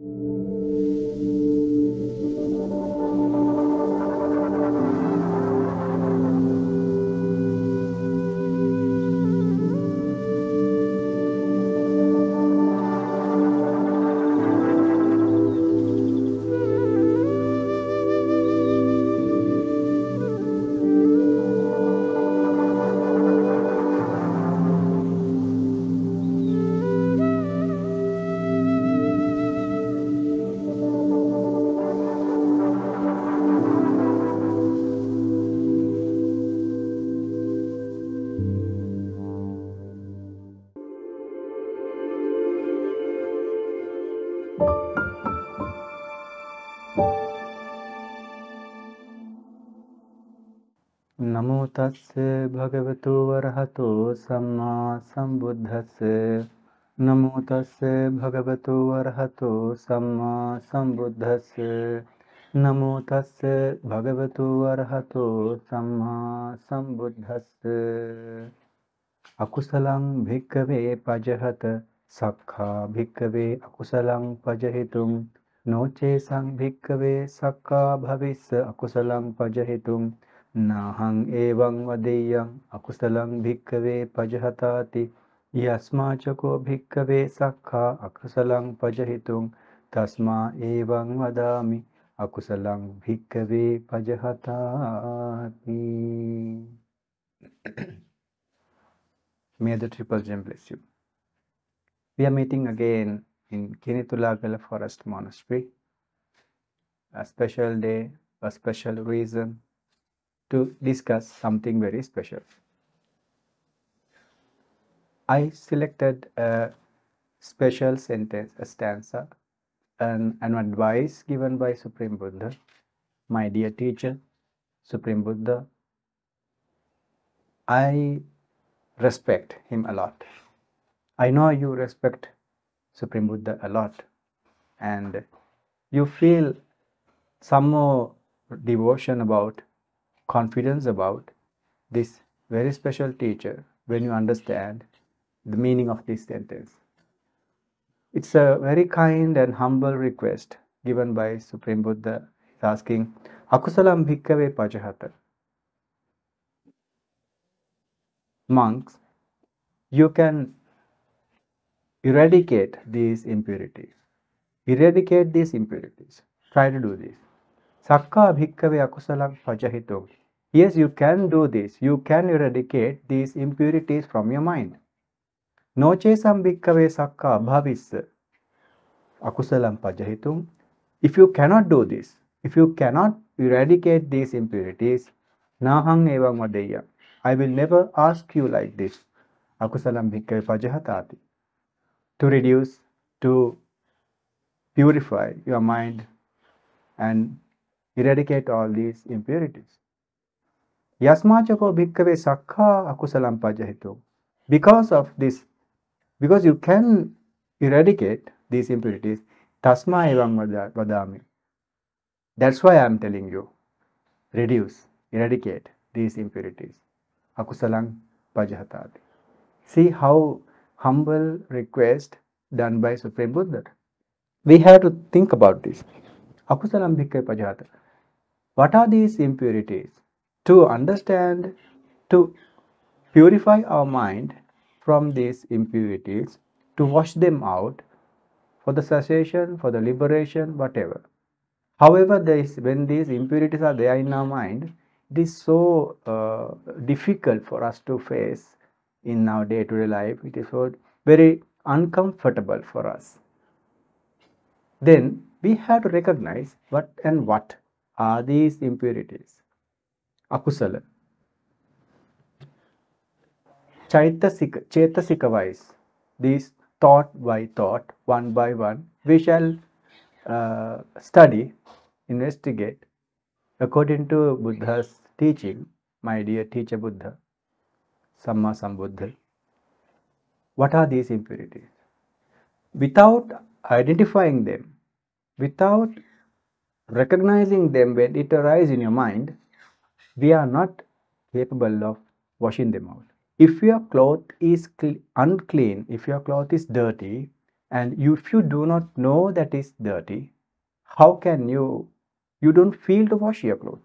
නමෝ තස්ස භගවතු වරහතෝ සම්මා සම්බුද්දස්ස නමෝ තස්ස භගවතු වරහතෝ සම්මා සම්බුද්දස්ස නමෝ තස්ස භගවතු වරහතෝ සම්මා සම්බුද්දස්ස අකුසලං භික්කවේ පජහත සක්ඛා භික්කවේ අකුසලං පජහිතුම් නොචේ සංභික්කවේ සක්කා භවිස්ස අකුසලං පජහිතුම් නාහං ඒවං වදෙය්‍යං අකුසලං භික්කවේ පජහතාති යස්මාචකෝ භික්කවේ සක්ඛා අකුසලං පජහිතුං තස්මා ඒවං වදාමි අකුසලං භික්කවේ පජහතාති May the triple gem bless you. We are meeting again in Kinitulagala Forest Monastery. A special day, a special reason, to discuss something very special. I selected a special sentence, a stanza, and an advice given by Supreme Buddha, my dear teacher, Supreme Buddha. I respect him a lot. I know you respect Supreme Buddha a lot, and you feel some more devotion about confidence about this very special teacher when you understand the meaning of this sentence. It's a very kind and humble request given by Supreme Buddha. He's asking, Akusalam bhikkhave pajahata. Monks, you can eradicate these impurities. Eradicate these impurities. Try to do this. Sakka bhikkhave akusalam pajahitum. Yes, you can do this. You can eradicate these impurities from your mind. Noche sambhikkave sakka akusalam pajahitum. If you cannot do this, if you cannot eradicate these impurities, nahang evam vadeya. I will never ask you like this. Akusalam bhikkave pajahatati. To reduce, to purify your mind and eradicate all these impurities. Yasmachako bhikkave sakha akusalam pajahitu. Because of this, because you can eradicate these impurities, tasma evam vadami. That's why I am telling you, reduce, eradicate these impurities. Akusalam pajahatati. See how humble request done by Supreme Buddha. We have to think about this. Akusalam bhikkave pajahata. What are these impurities? To understand, to purify our mind from these impurities, to wash them out for the cessation, for the liberation, whatever. However, this, when these impurities are there in our mind, it is so uh, difficult for us to face in our day-to-day life. It is so very uncomfortable for us. Then we have to recognize what and what are these impurities. අකුසල චෛතසික චේතසික wise these thought by thought one by one we shall uh, study investigate according to buddha's teaching my dear teacher buddha samma sambuddha what are these impurities without identifying them without recognizing them when it arises in your mind we are not capable of washing them out. If your cloth is unclean, if your cloth is dirty, and you, if you do not know that is dirty, how can you, you don't feel to wash your cloth.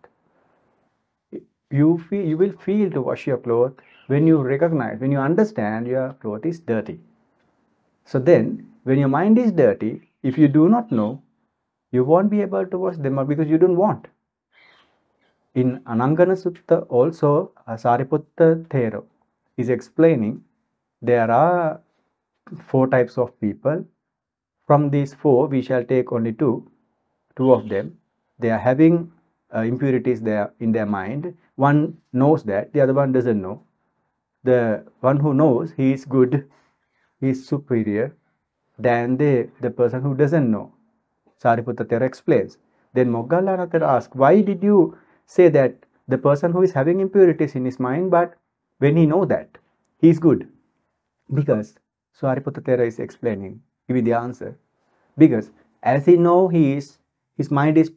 You feel, you will feel to wash your cloth when you recognize, when you understand your cloth is dirty. So then, when your mind is dirty, if you do not know, you won't be able to wash them out because you don't want. In Anangana Sutta also, Sariputta Thero is explaining there are four types of people. From these four, we shall take only two, two of them. They are having uh, impurities there in their mind. One knows that, the other one doesn't know. The one who knows he is good, he is superior than the, the person who doesn't know. Sariputta Thera explains. Then Moggallana asks, why did you say that the person who is having impurities in his mind, but when he know that, he is good? Because Sariputta Thera is explaining, giving the answer. Because as he know he is, his mind is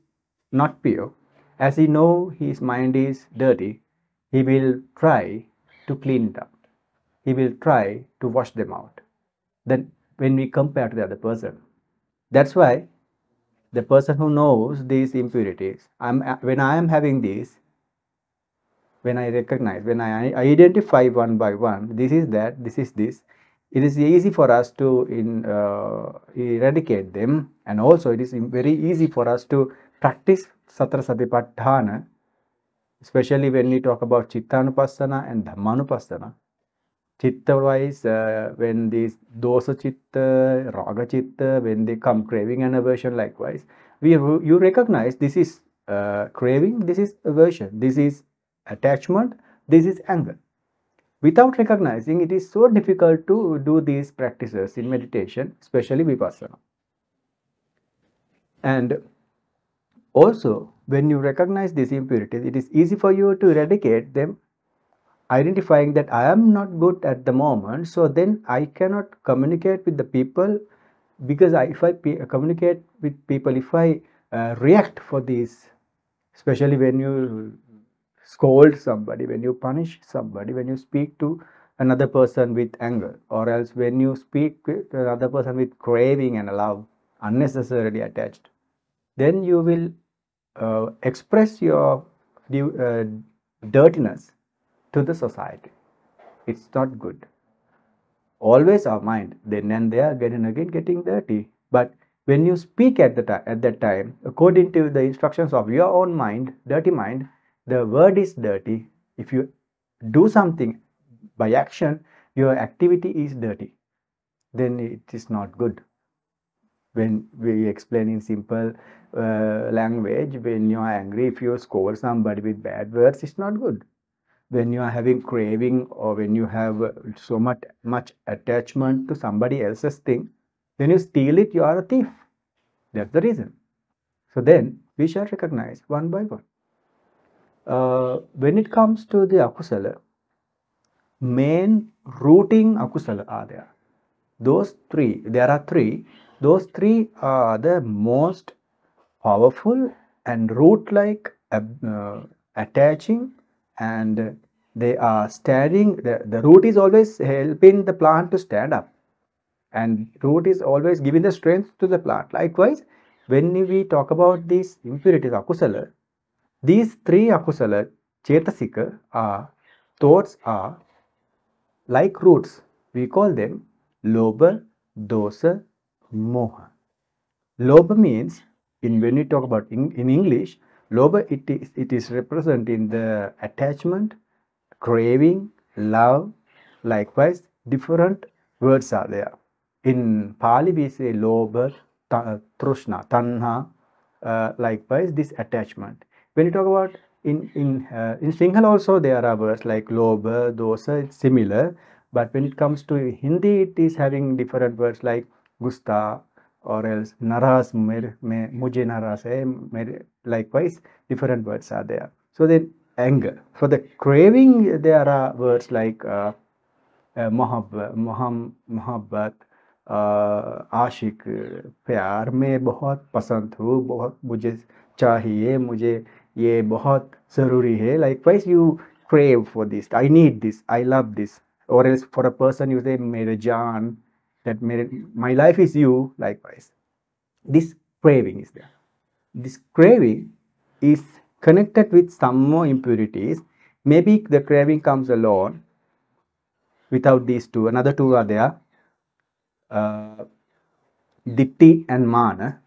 not pure, as he know his mind is dirty, he will try to clean it up. He will try to wash them out. Then when we compare to the other person, that's why the person who knows these impurities, I'm, when I am having these, when I recognize, when I identify one by one, this is that, this is this, it is easy for us to in, uh, eradicate them and also it is very easy for us to practice Satara Satipatthana especially when we talk about Chittanupassana and Dhammanupassana. Chitta wise, uh, when these dosa chitta, raga chitta, when they come craving and aversion likewise, we you recognize this is uh, craving, this is aversion, this is attachment, this is anger. Without recognizing it is so difficult to do these practices in meditation especially vipassana. And also when you recognize these impurities it is easy for you to eradicate them identifying that i am not good at the moment so then i cannot communicate with the people because I, if i communicate with people if i uh, react for these especially when you scold somebody, when you punish somebody, when you speak to another person with anger, or else when you speak to another person with craving and love unnecessarily attached, then you will uh, express your uh, dirtiness to the society. It's not good. Always our mind, then and there, again and again, getting dirty. But when you speak at the at that time, according to the instructions of your own mind, dirty mind, the word is dirty. If you do something by action, your activity is dirty, then it is not good. When we explain in simple uh, language, when you are angry, if you scold somebody with bad words, it's not good. When you are having craving or when you have so much, much attachment to somebody else's thing, when you steal it, you are a thief. That's the reason. So then we shall recognize one by one uh, when it comes to the akusala, main rooting akusala are there. Those three, there are three. Those three are the most powerful and root-like uh, attaching and they are standing, the, the root is always helping the plant to stand up and root is always giving the strength to the plant. Likewise, when we talk about these impurities, akusala, these three akusala chetasika are thoughts are like roots. We call them lobha, dosa, moha. Lobha means in when we talk about in, in English, lobha it is it is represented in the attachment, craving, love. Likewise, different words are there. In Pali we say lobha, trushna, tanha. Uh, likewise, this attachment when you talk about in in uh, in Sinhala also there are words like lobha, dosa, it's similar. But when it comes to Hindi, it is having different words like gusta or else naras, mere, me, mujhe naras hai Likewise, different words are there. So then anger. For the craving, there are words like uh, uh, mohabbat, mohabbat आशिक प्यार में बहुत पसंद हूँ बहुत मुझे चाहिए मुझे ये बहुत ज़रूरी है like wise you crave for this i need this i love this or else for a person you say mere jaan that my life is you, likewise. This craving is there. This craving is connected with some more impurities. Maybe the craving comes alone without these two. Another two are there. Uh, Ditti and Mana.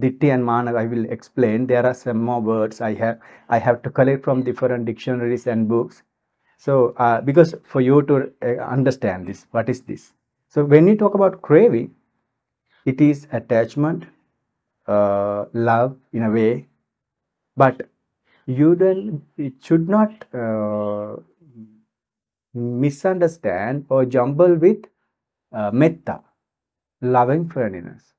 Ditti and Mana, I will explain. There are some more words I have I have to collect from different dictionaries and books. So, uh, because for you to uh, understand this, what is this? So, when we talk about craving, it is attachment, uh, love in a way, but you don't it should not uh, misunderstand or jumble with uh, metta, loving friendliness.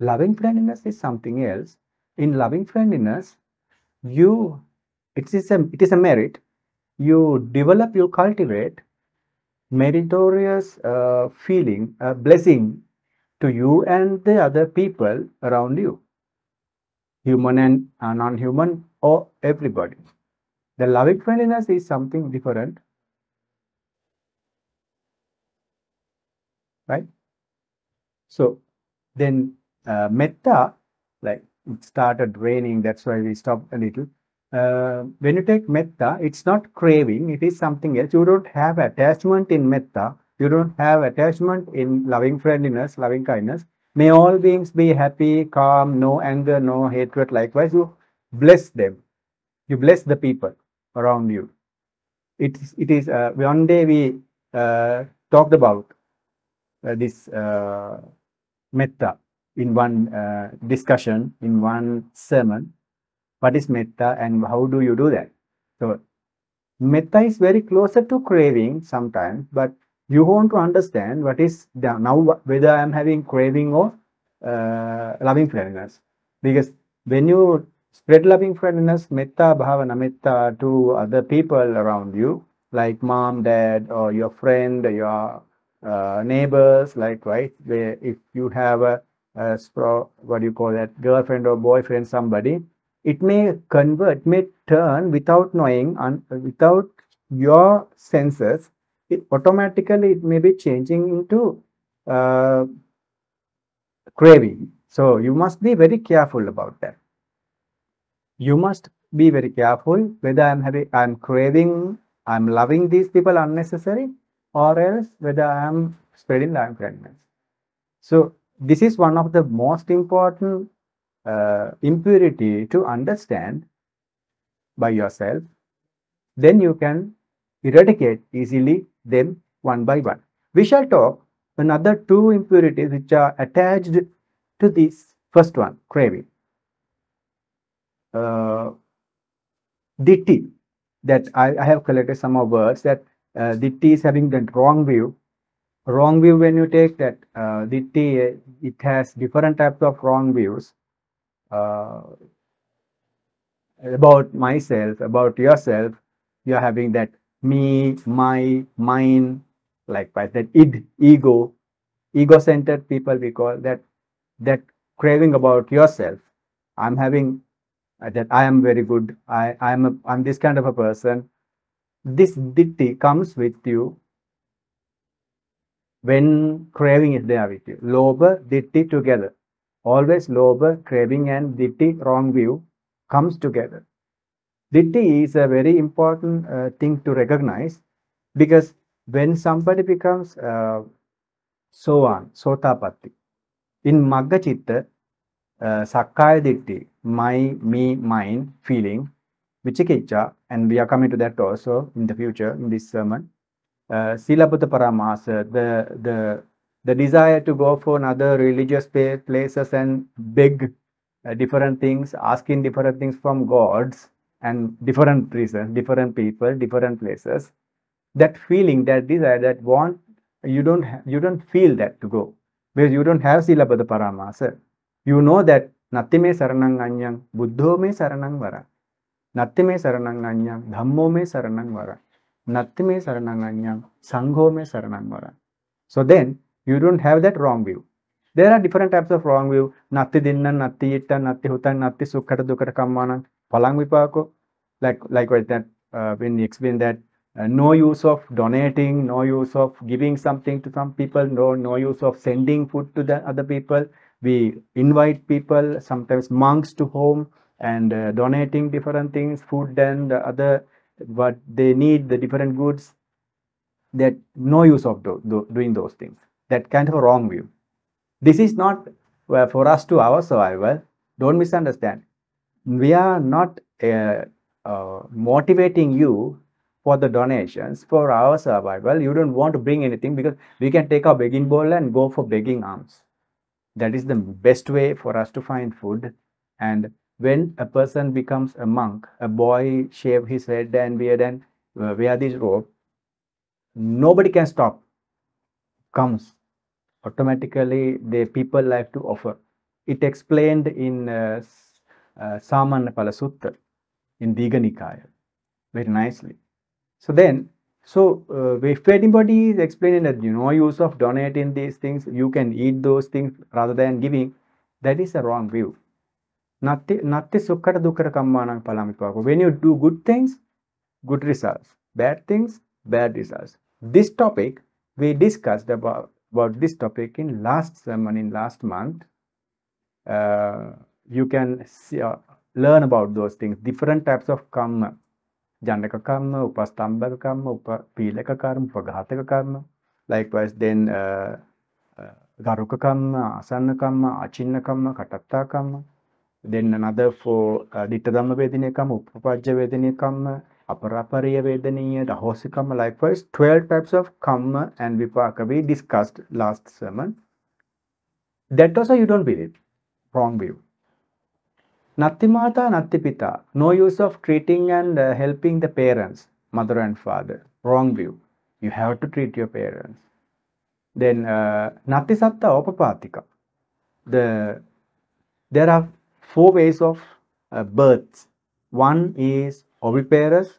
Loving friendliness is something else. In loving friendliness, you it is a it is a merit. You develop, you cultivate meritorious uh, feeling, a blessing to you and the other people around you, human and uh, non-human or everybody. The loving friendliness is something different right? So then uh, metta, like it started raining, that's why we stopped a little. Uh, when you take metta, it's not craving, it is something else. You don't have attachment in metta, you don't have attachment in loving friendliness, loving kindness. May all beings be happy, calm, no anger, no hatred. Likewise, you bless them. You bless the people around you. It it is uh, one day we uh, talked about uh, this uh, metta in one uh, discussion, in one sermon. What is metta and how do you do that? So, metta is very closer to craving sometimes, but you want to understand what is now whether I am having craving or uh, loving friendliness. Because when you spread loving friendliness, metta bhavana, metta to other people around you, like mom, dad, or your friend, your uh, neighbors likewise where if you have a, a what do you call that girlfriend or boyfriend somebody it may convert may turn without knowing and without your senses it automatically it may be changing into uh, craving so you must be very careful about that you must be very careful whether i'm having i'm craving i'm loving these people unnecessary or else whether I am spreading Lyme fragments. So this is one of the most important uh, impurity to understand by yourself. Then you can eradicate easily them one by one. We shall talk another two impurities which are attached to this first one, craving. Uh, ditti, that I, I have collected some of words that uh, Ditti is having that wrong view. Wrong view when you take that uh, Ditti, it has different types of wrong views uh, about myself, about yourself. You are having that me, my, mine, like that id, ego, ego-centered people we call that that craving about yourself. I'm having uh, that I am very good. I I'm a, I'm this kind of a person this ditti comes with you when craving is there with you. Lobha, ditti together. Always lobha, craving and ditti, wrong view, comes together. Ditti is a very important uh, thing to recognize because when somebody becomes uh, so on, sotapatti, in Magga Chitta, uh, Sakkaya Ditti, my, me, mine, feeling, Vichikicha, and we are coming to that also in the future in this sermon. Uh, Paramasa, the, the, the desire to go for another religious places and beg uh, different things, asking different things from gods and different reasons, different people, different places. That feeling, that desire, that want, you don't you don't feel that to go because you don't have silapada paramasa. You know that natti me saranang anyang, buddho me saranang vara. Natti me saranang anyang, dhammo me saranang vara. Natti me saranang anyang, sangho me saranang vara. So then you don't have that wrong view. There are different types of wrong view. Natti dinna, natti itta, natti hutan, natti sukhata. Palang like, likewise that uh, when you explain that uh, no use of donating, no use of giving something to some people, no, no use of sending food to the other people. We invite people, sometimes monks to home and uh, donating different things, food and other, what they need, the different goods, that no use of do, do, doing those things. That kind of a wrong view. This is not well, for us to our survival. Don't misunderstand. We are not uh, uh, motivating you for the donations for our survival. You don't want to bring anything because we can take our begging bowl and go for begging alms. That is the best way for us to find food. And when a person becomes a monk, a boy shave his head and beard and uh, wear this robe, nobody can stop. Comes automatically the people like to offer. It explained in uh, uh, Samanapala Sutta in Digha Nikaya very nicely. So then, so uh, if anybody is explaining that you know use of donating these things, you can eat those things rather than giving, that is a wrong view. Natti sukkata dukkata kammanang palamipako. When you do good things, good results. Bad things, bad results. This topic we discussed about about this topic in last sermon in last month. Uh, you can see, uh, learn about those things, different types of karma. Jandaka karma, upastambhaka karma, upapilaka karma, upaghātaka karma. Likewise, then uh, uh, garuka karma, asanna karma, achinna karma, katatta karma. Then another for uh, ditta dhamma vedaniya karma, upapajja vedaniya karma, aparapariya vedaniya, dahosi karma. Likewise, 12 types of karma and vipaka we discussed last sermon. That also you don't believe. Wrong view. Natti Mata, Natti Pita. No use of treating and uh, helping the parents, mother and father. Wrong view. You have to treat your parents. Then uh, Natti Satta Opapatika. The, there are four ways of uh, births. One is oviparous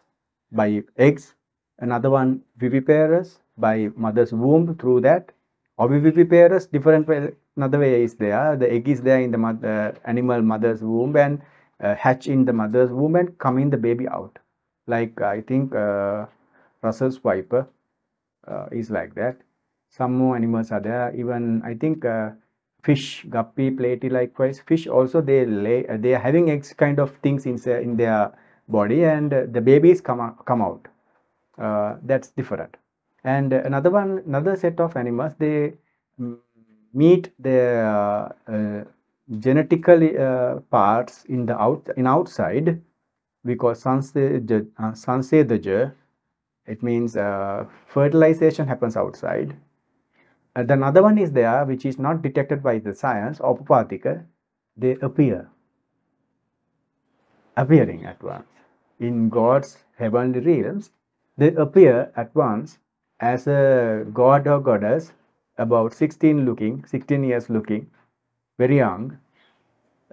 by eggs. Another one viviparous by mother's womb through that. Ovoviviparous, different way, another way is there. The egg is there in the mother, animal mother's womb and uh, hatch in the mother's womb and coming the baby out. Like I think uh, Russell's viper uh, is like that. Some more animals are there. Even I think uh, fish, guppy, platy, likewise. Fish also they lay. Uh, they are having eggs kind of things in in their body, and uh, the babies come out, come out. that's different. And another one, another set of animals, they mm, meet their uh, uh, genetical uh, parts in the out in outside because sansedaja it means uh, fertilization happens outside. And another one is there which is not detected by the science opapatika they appear. Appearing at once. In god's heavenly realms they appear at once as a god or goddess about 16 looking, 16 years looking, very young.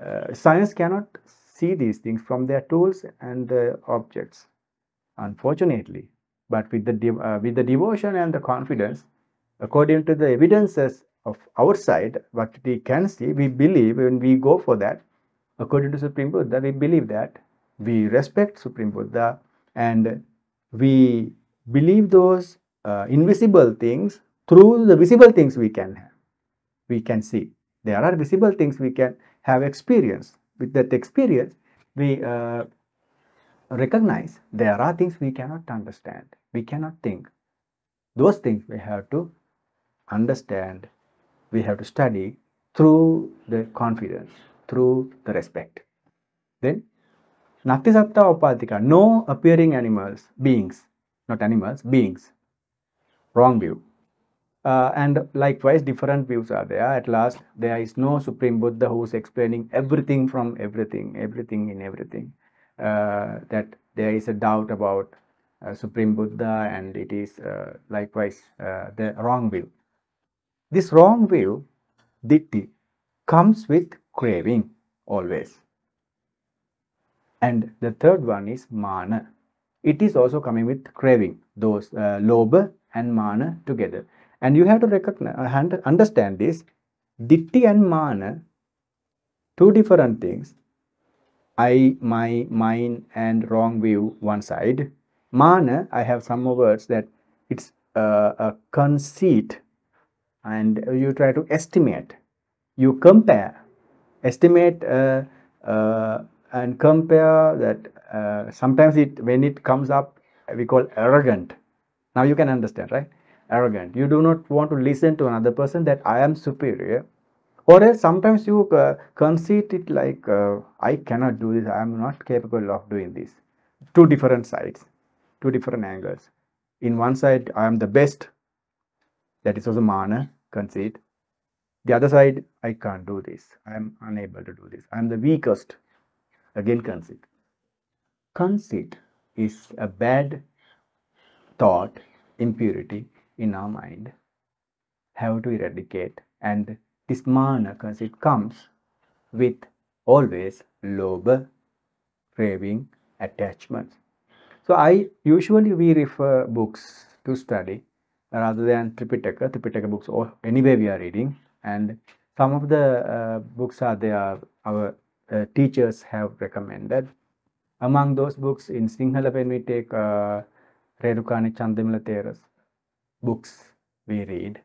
Uh, science cannot see these things from their tools and the objects, unfortunately. But with the, uh, with the devotion and the confidence, according to the evidences of our side, what we can see, we believe when we go for that, according to Supreme Buddha, we believe that we respect Supreme Buddha and we believe those uh, invisible things through the visible things we can have, we can see. There are visible things we can have experience. With that experience, we uh, recognize there are things we cannot understand, we cannot think. Those things we have to understand, we have to study through the confidence, through the respect. Then, Nati Satta Upadika, no appearing animals, beings, not animals, beings. Wrong view. Uh, and likewise, different views are there. At last, there is no Supreme Buddha who is explaining everything from everything, everything in everything. Uh, that there is a doubt about uh, Supreme Buddha, and it is uh, likewise uh, the wrong view. This wrong view, ditti, comes with craving always. And the third one is mana. It is also coming with craving, those uh, lobha and mana together and you have to recognize, uh, understand this. Ditti and mana, two different things. I, my, mine, and wrong view one side, Mana, I have some words that it's uh, a conceit and you try to estimate. You compare, estimate uh, uh, and compare that uh, sometimes it when it comes up we call arrogant. Now you can understand, right? Arrogant. You do not want to listen to another person that I am superior. Or else sometimes you uh, conceit it like uh, i cannot do this. I am not capable of doing this. Two different sides two different angles. In one side i am the best. That is also mana conceit. The other side i can't do this. I am unable to do this. I am the weakest. Again conceit. Conceit is a bad thought impurity in our mind have to eradicate and this mana because it comes with always lobha, craving, attachment. So I usually we refer books to study rather than Tripitaka, Tripitaka books or anyway we are reading and some of the uh, books are there our uh, teachers have recommended. Among those books in Sinhala when we take uh, Rerukane Chandawimala Theras books we read.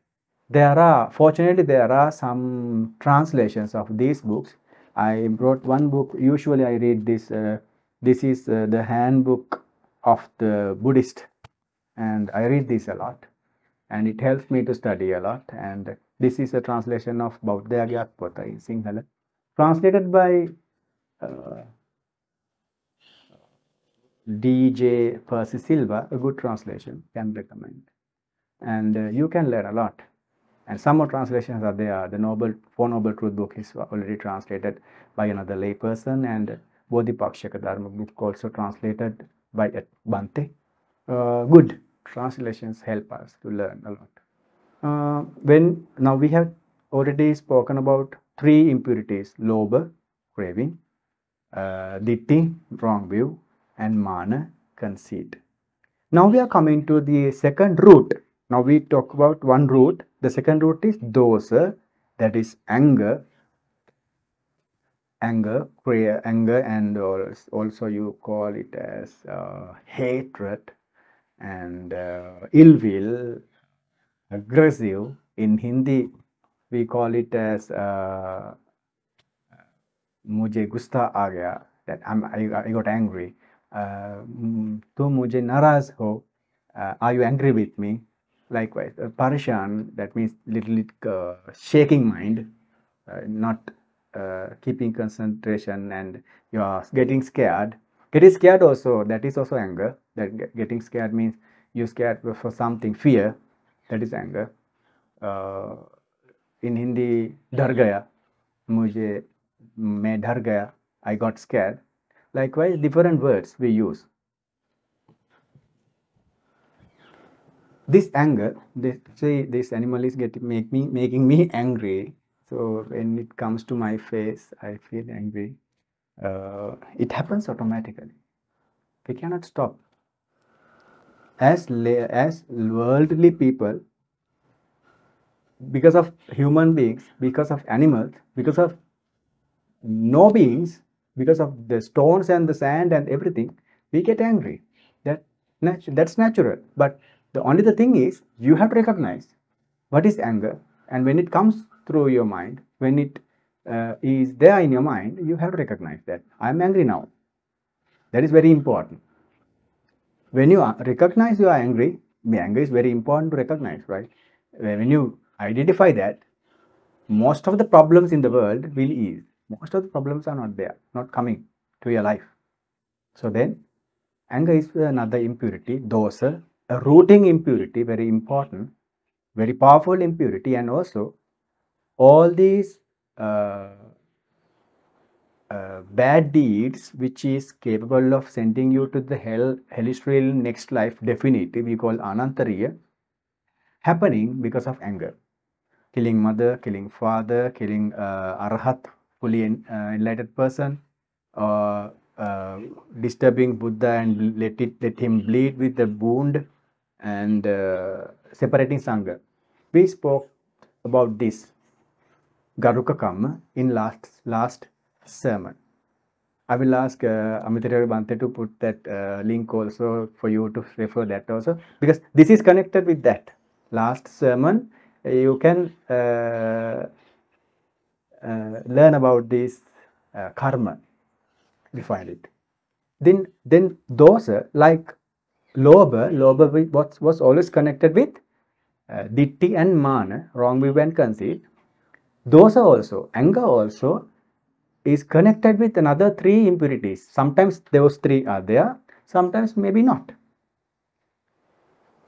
There are fortunately there are some translations of these books. I brought one book. Usually i read this uh, this is uh, the handbook of the buddhist and i read this a lot and it helps me to study a lot. And this is a translation of Bauddhaya Pota in Sinhala translated by uh, DJ Percy Silva a good translation can recommend and uh, you can learn a lot and some more translations are there. The Noble Four Noble Truth book is already translated by another layperson, and Bodhipakshaka Dharma book also translated by Bante. Uh, good translations help us to learn a lot. Uh, when now we have already spoken about three impurities: lobha, craving, uh, ditti, wrong view, and mana conceit. Now we are coming to the second root. Now we talk about one root. The second root is dosa, that is anger. Anger, prayer, anger, and also you call it as uh, hatred and uh, ill will, aggressive. In Hindi, we call it as uh, mujhe gusta aa that I'm, I, I got angry तुम मुझे नाराज़ हो I you angry with me likewise परेशान that means little shaking mind not keeping concentration and you are getting scared get is cared also that is also anger that getting scared means you scared for something fear that is anger in Hindi डर गया मुझे, मैं डर गया I got scared Likewise, different words we use. this anger they say this animal is getting make me making me angry. So when it comes to my face i feel angry. Uh, it happens automatically. We cannot stop. As as worldly people because of human beings because of animals because of no beings because of the stones and the sand and everything we get angry that that's natural but the only the thing is you have to recognize what is anger and when it comes through your mind, when it uh, is there in your mind, you have to recognize that I am angry now. That is very important. When you recognize you are angry, anger is very important to recognize, right? When you identify that, most of the problems in the world will ease. Most of the problems are not there, not coming to your life. So then, anger is another impurity, dosa, a rooting impurity, very important, very powerful impurity, and also all these uh, uh, bad deeds which is capable of sending you to the hell hellish realm next life definitely we call anantariya happening because of anger killing mother killing father killing uh, arhat fully uh, enlightened person uh, uh, disturbing buddha and let it let him bleed with the wound and uh, separating Sangha. We spoke about this Garuka Kamma in last, last sermon. I will ask uh, Amitara Bante to put that uh, link also for you to refer that also because this is connected with that last sermon. You can learn about this uh, karma. We find it. Then, then those uh, like Lobha, Lobha was, was always connected with uh, Ditti and Mana, wrong view and conceit. Are also, anger also is connected with another three impurities. Sometimes those three are there, sometimes maybe not.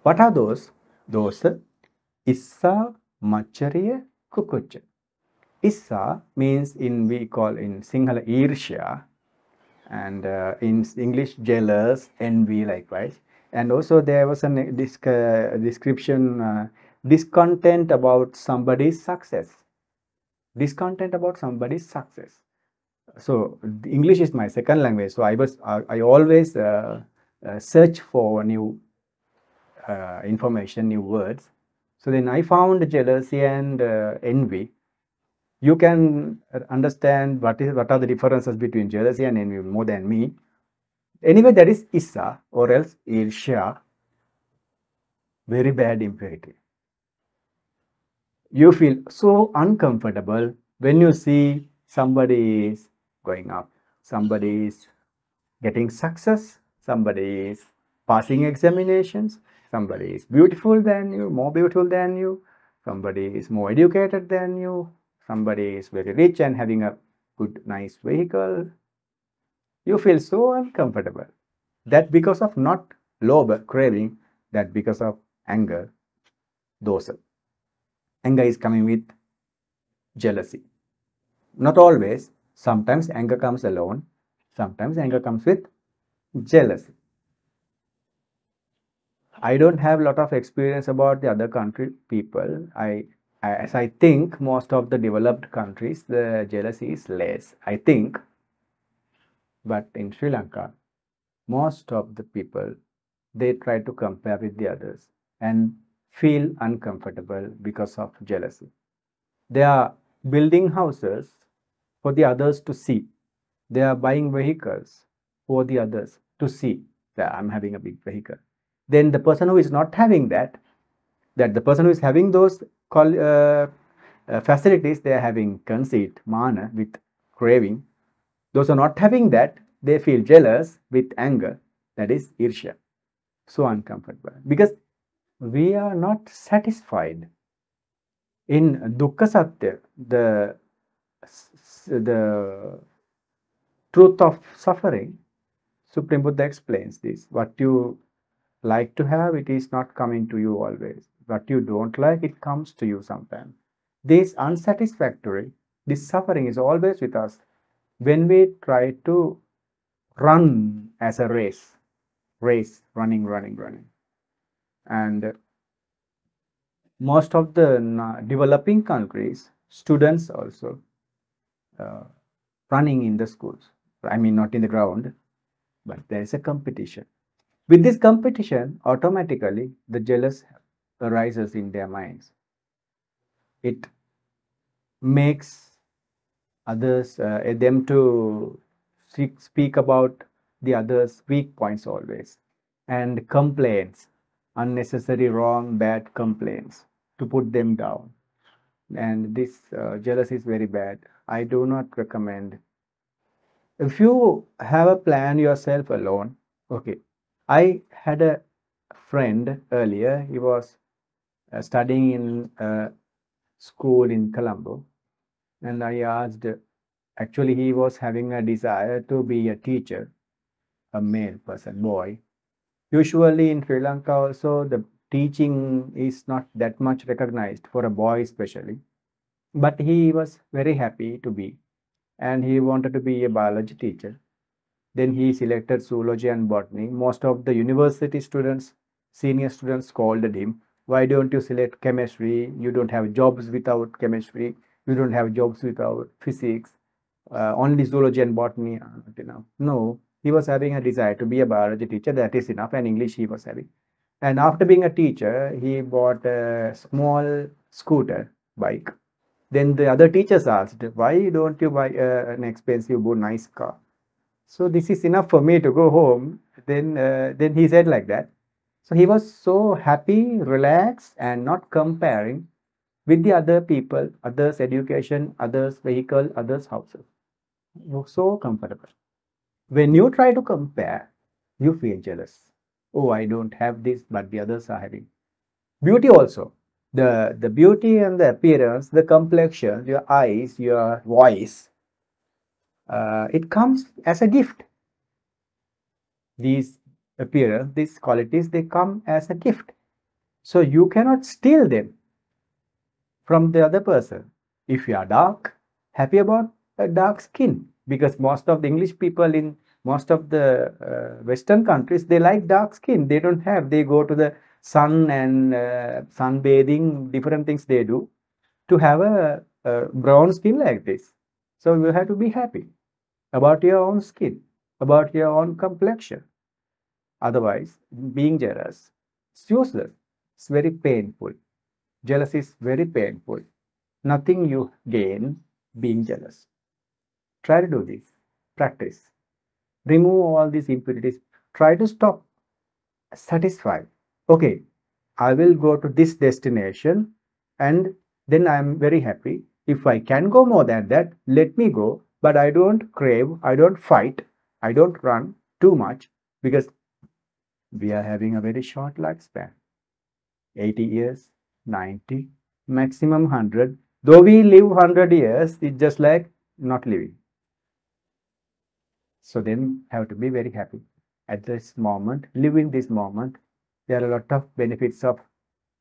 What are those? Are Issa, Machariya, Kukucha. Issa means in we call in Sinhala Irsha and uh, in English jealous, envy likewise. And also there was a disc, uh, description uh, discontent about somebody's success. Discontent about somebody's success. So English is my second language. So I was I, always uh, uh, search for new uh, information, new words. So then I found jealousy and envy. You can understand what is what are the differences between jealousy and envy more than me. Anyway, that is issa or else irsha. Very bad impurity. You feel so uncomfortable when you see somebody is going up, somebody is getting success, somebody is passing examinations, somebody is beautiful than you, more beautiful than you, somebody is more educated than you, somebody is very rich and having a good, nice vehicle. You feel so uncomfortable. That because of not lobha, craving, that because of anger, dosa. Anger is coming with jealousy. Not always. Sometimes anger comes alone. Sometimes anger comes with jealousy. I don't have a lot of experience about the other country people. I as I think most of the developed countries the jealousy is less. I think, but in Sri Lanka, most of the people they try to compare with the others and feel uncomfortable because of jealousy. They are building houses for the others to see. They are buying vehicles for the others to see that I'm having a big vehicle. Then the person who is not having that, that the person who is having those uh, uh, facilities, they are having conceit, mana, with craving. Those are not having that, they feel jealous with anger, that is irsha. So uncomfortable because we are not satisfied. In Dukkha Satya, the the truth of suffering, Supreme Buddha explains this. What you like to have, it is not coming to you always. What you don't like, it comes to you sometimes. This unsatisfactory, this suffering is always with us when we try to run as a race, race, running, running, running. And most of the developing countries, students also uh, running in the schools. I mean, not in the ground, but there is a competition. With this competition, automatically the jealous arises in their minds. It makes others, uh, them to speak, about the others' weak points always and complaints, unnecessary, wrong, bad complaints to put them down. And this uh, jealousy is very bad. I do not recommend. If you have a plan yourself alone, okay. I had a friend earlier, he was Uh, studying in a school in Colombo, and I asked, actually, he was having a desire to be a teacher, a male person, boy. Usually in Sri Lanka, also, the teaching is not that much recognized for a boy, especially. But he was very happy to be, and he wanted to be a biology teacher. Then he selected zoology and botany. Most of the university students, senior students scolded him. Why don't you select chemistry? You don't have jobs without chemistry. You don't have jobs without physics. Uh, only zoology and botany are enough. No, he was having a desire to be a biology teacher. That is enough. And English he was having. And after being a teacher, he bought a small scooter bike. Then the other teachers asked, why don't you buy uh, an expensive, nice car? So this is enough for me to go home. Then, uh, then he said like that. So he was so happy, relaxed, and not comparing with the other people, others' education, others' vehicle, others' houses. Was so comfortable. When you try to compare, you feel jealous. Oh, I don't have this, but the others are having. Beauty also. The, the beauty and the appearance, the complexion, your eyes, your voice, uh, it comes as a gift. These appearance, these qualities, they come as a gift. So you cannot steal them from the other person. If you are dark, happy about a dark skin because most of the English people in most of the uh, Western countries they like dark skin. They don't have. They go to the sun and uh, sunbathing, different things they do to have a, a brown skin like this. So you have to be happy about your own skin, about your own complexion. Otherwise, being jealous, it's useless. It's very painful. Jealousy is very painful. Nothing you gain being jealous. Try to do this. Practice. Remove all these impurities. Try to stop. Satisfied. Okay, I will go to this destination and then I am very happy. If I can go more than that, let me go. But I don't crave, I don't fight, I don't run too much because we are having a very short lifespan. 80 years 90 maximum 100 though we live 100 years it's just like not living. So then have to be very happy. At this moment living this moment there are a lot of benefits of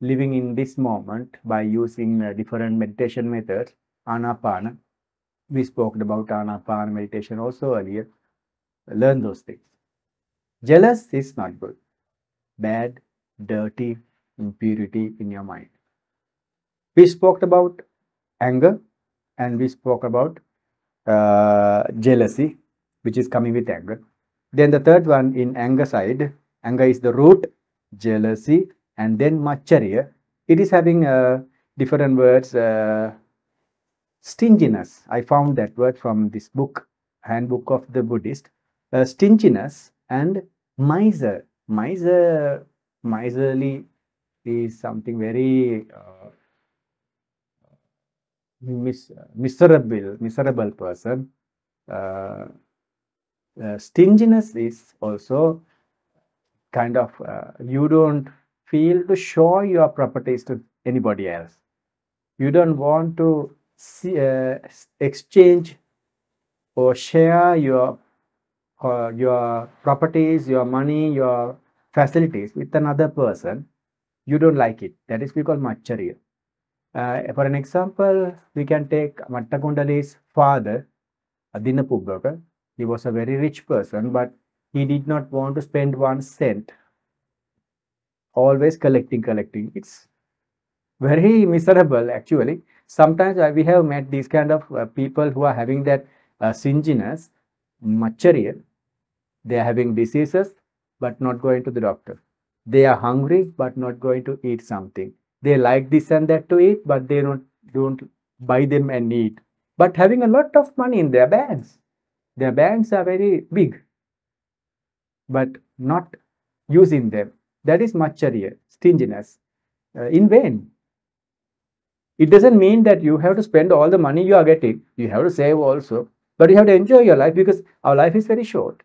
living in this moment by using different meditation methods. Anapana we spoke about anapana meditation also earlier. Learn those things. Jealous is not good bad, dirty impurity in your mind. We spoke about anger and we spoke about uh, jealousy, which is coming with anger. Then the third one in anger side, anger is the root, jealousy, and then machariya. It is having uh, different words. Uh, stinginess. I found that word from this book, Handbook of the Buddhist. Uh, stinginess and miser miser miserly is something very uh, mis miserable miserable person. Uh, uh, stinginess is also kind of uh, you don't feel to show your properties to anybody else. You don't want to see, uh, exchange or share your uh, your properties, your money, your facilities with another person, you don't like it. That is we call Machariya. Uh, for an example, we can take Mattakundali's father, Adinnapubbaka. He was a very rich person, but he did not want to spend one cent. Always collecting, collecting. It's very miserable actually. Sometimes uh, we have met these kind of uh, people who are having that uh, Machariya, they are having diseases but not going to the doctor. They are hungry but not going to eat something. They like this and that to eat but they don't, don't buy them and eat. But having a lot of money in their banks. Their banks are very big but not using them. That is machariya, stinginess, uh, in vain. It doesn't mean that you have to spend all the money you are getting. You have to save also. But you have to enjoy your life because our life is very short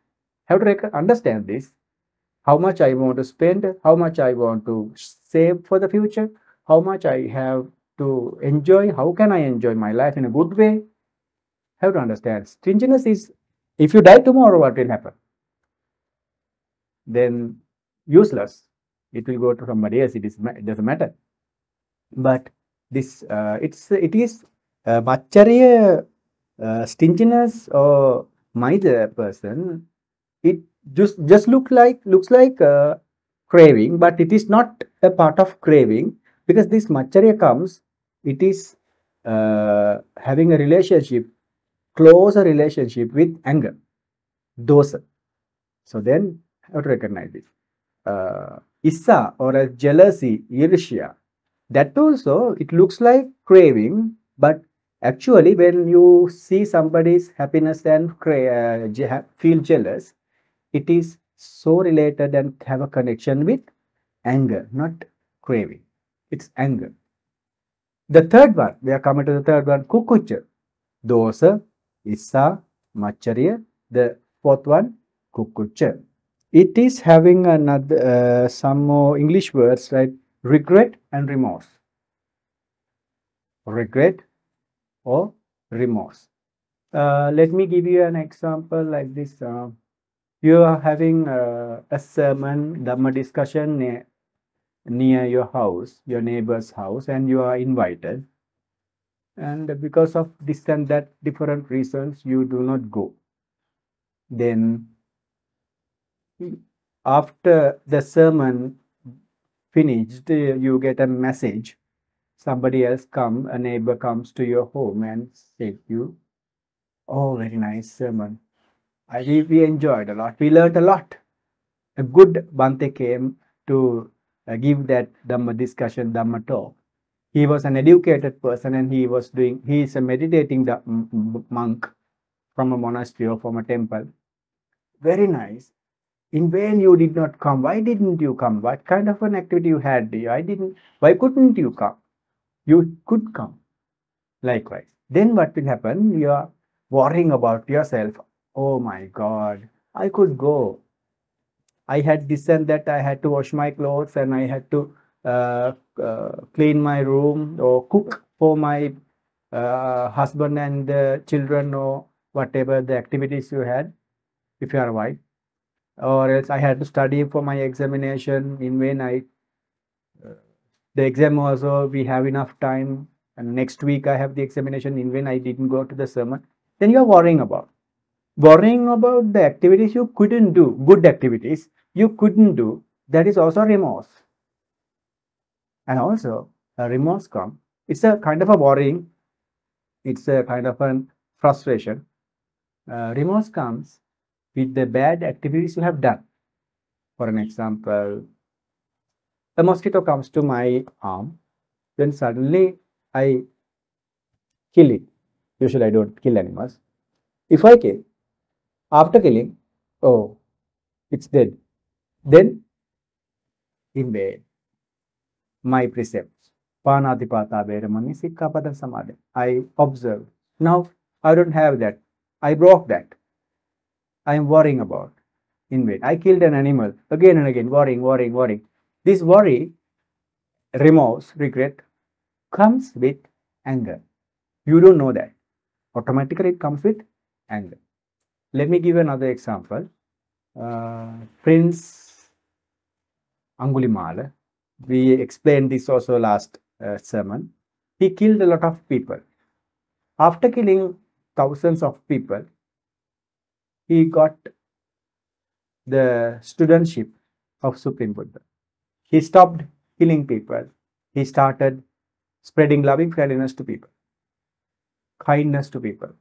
have to understand this how much I want to spend, how much I want to save for the future, how much I have to enjoy, how can I enjoy my life in a good way. Have to understand. Stinginess is if you die tomorrow, what will happen? Then useless. It will go to somebody else. It is it doesn't matter. But this uh, it's it is uh, machariya uh, stinginess or miser person it just just look like looks like a craving but it is not a part of craving. Because this machariya comes it is uh, having a relationship closer relationship with anger dosa. So then how to recognize this. Uh, issa or a jealousy irsha that also it looks like craving but Actually, when you see somebody's happiness and uh, feel jealous, it is so related and have a connection with anger, not craving. It's anger. The third one, we are coming to the third one, kukucha. Dosa, issa, machariya. The fourth one, kukucha. It is having another uh, some more English words like regret and remorse. Regret or remorse. Uh, let me give you an example like this. Uh, you are having uh, a sermon, Dhamma discussion near, near your house, your neighbor's house, and you are invited. And because of this and that different reasons, you do not go. Then after the sermon finished, you get a message. Somebody else come, a neighbor comes to your home and say you, oh, very nice sermon. I really enjoyed a lot. We learned a lot. A good Bante came to uh, give that Dhamma discussion, Dhamma talk. He was an educated person and he was doing, he is a meditating monk from a monastery or from a temple. Very nice. In vain you did not come. Why didn't you come? What kind of an activity you had? I didn't why couldn't you come? You could come. Likewise. Then what will happen? You are worrying about yourself oh my god i could go i had this and that i had to wash my clothes and i had to uh, uh, clean my room or cook for my uh, husband and children or whatever the activities you had if you are a wife or else I had to study for my examination in vain. I uh, the exam also we have enough time, and next week I have the examination in vain. I didn't go to the sermon. Then you are worrying about worrying about the activities you couldn't do, good activities you couldn't do. That is also remorse, and also remorse comes. It's a kind of a worrying. It's a kind of a frustration. Uh, remorse comes with the bad activities you have done. For an example, a mosquito comes to my arm, then suddenly I kill it. Usually I don't kill animals. If I kill, after killing, oh, it's dead. Then, in bed, my precepts, Panatipata Veramani Sikkapada Samadhi. I observe. Now, I don't have that. I broke that. I am worrying about in vain. I killed an animal again and again, worrying, worrying, worrying. This worry, remorse, regret comes with anger. You don't know that. Automatically it comes with anger. Let me give another example. Uh, Prince Angulimala, we explained this also last uh, sermon. He killed a lot of people. After killing thousands of people, he got the studentship of Supreme Buddha. He stopped killing people. He started spreading loving kindness to people, kindness to people.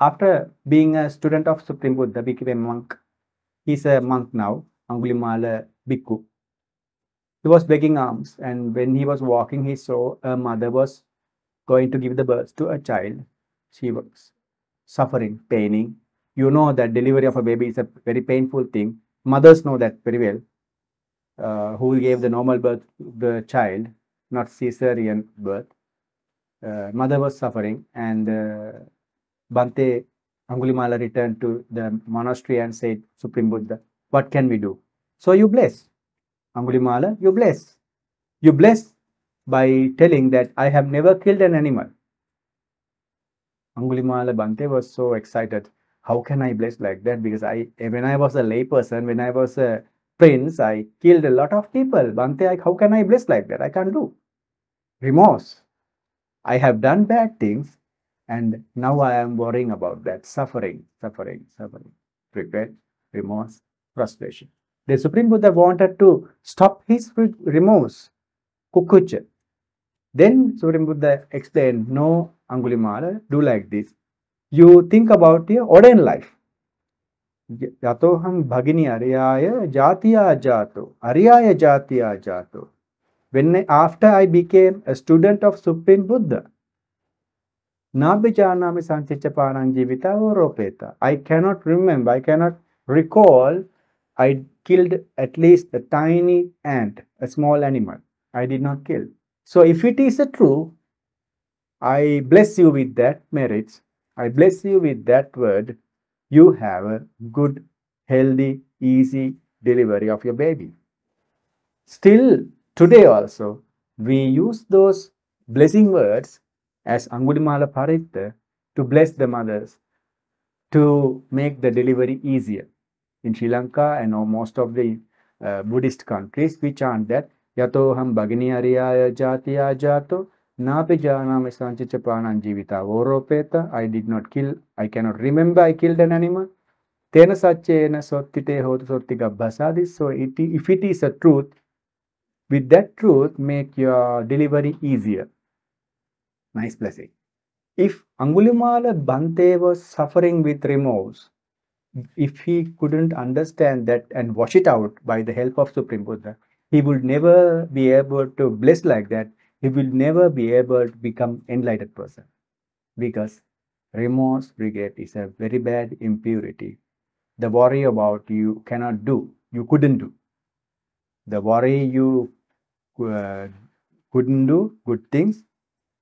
After being a student of Supreme Buddha, became a monk. He's a monk now, Angulimala Bhikkhu. He was begging alms, and when he was walking, he saw a mother was going to give the birth to a child. She was suffering, paining, you know that delivery of a baby is a very painful thing. Mothers know that very well. Uh, who gave the normal birth to the child, not cesarean birth. Uh, mother was suffering, and uh, Bante Angulimala returned to the monastery and said, Supreme Buddha, what can we do? So you bless. Angulimala, you bless. You bless by telling that I have never killed an animal. Angulimala Bante was so excited how can I bless like that? Because I, when I was a layperson, when I was a prince, I killed a lot of people. Bante, I, how can I bless like that? I can't do. Remorse. I have done bad things, and now I am worrying about that. Suffering, suffering, suffering. Regret, remorse, frustration. The Supreme Buddha wanted to stop his remorse, kukucha. Then Supreme Buddha explained, no, Angulimala, do like this you think about your ordained life. Yatoham bhagini ariyaya jatiya jato. Ariyaya jatiya jato. When after I became a student of Supreme Buddha, Nabijanami sanchichapanam jivita oropeta. I cannot remember, I cannot recall I killed at least a tiny ant, a small animal. I did not kill. So if it is a true, I bless you with that merits. I bless you with that word. You have a good, healthy, easy delivery of your baby. Still, today also, we use those blessing words as Angudimala Paritta to bless the mothers to make the delivery easier. In Sri Lanka and most of the uh, Buddhist countries, we chant that Yatoham Bhagini Ariyaya Jatiya Jato Napi Janami Sanchichapanam Jivita Oropeta. I did not kill, I cannot remember I killed an animal. Tena Sachena Sottite Hotu Sottiga Basadi. So it, if it is a truth, with that truth, make your delivery easier. Nice blessing. If Angulimala Bante was suffering with remorse, if he couldn't understand that and wash it out by the help of Supreme Buddha, he would never be able to bless like that. He will never be able to become enlightened person because remorse, regret is a very bad impurity. The worry about you cannot do, you couldn't do. The worry you uh, couldn't do good things.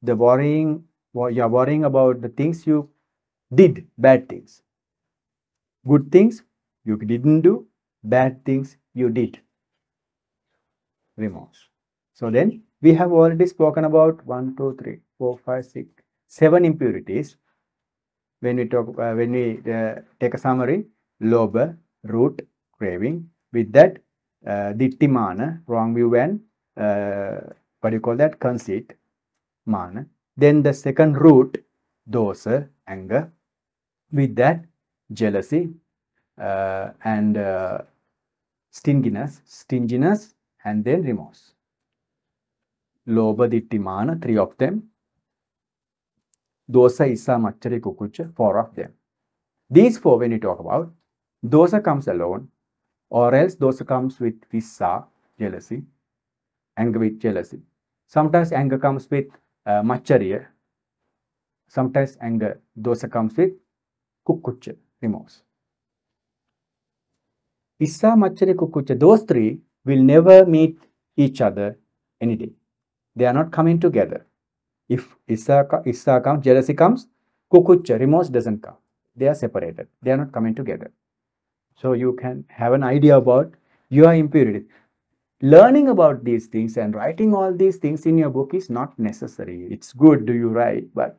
The worrying, you're worrying about the things you did, bad things. Good things you didn't do, bad things you did. Remorse. So then we have already spoken about 1, 2, 3, 4, 5, 6, 7 impurities. When we talk, uh, when we uh, take a summary, lobha, root, craving. With that, uh, dittimana, wrong view and uh, what do you call that? Conceit, mana. Then the second root, dosa, anger. With that, jealousy uh, and uh, stinginess, stinginess, and then remorse. Lobha, dittimana, three of them. Dosa, Issa, Machari, Kukucha, four of them. These four, when you talk about, dosa comes alone, or else dosa comes with Vissa, jealousy, anger with jealousy. Sometimes anger comes with uh, Machariya, sometimes anger, dosa comes with Kukucha, remorse. Issa, Machari, Kukucha, those three will never meet each other any day. They are not coming together. If Issa, Issa comes, jealousy comes, Kukucha, remorse doesn't come. They are separated. They are not coming together. So you can have an idea about your impurity. Learning about these things and writing all these things in your book is not necessary. It's good do you write, but